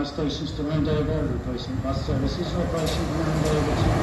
We stations to hand over replacement bus services and operation to hand to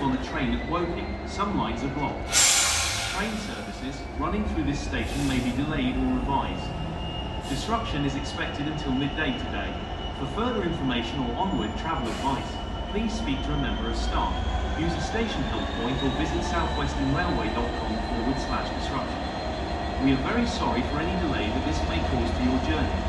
on a train at Woking, some lines are blocked. Train services running through this station may be delayed or revised. Disruption is expected until midday today. For further information or onward travel advice, please speak to a member of staff. Use a station help point or visit southwesternrailway.com forward slash disruption. We are very sorry for any delay that this may cause to your journey.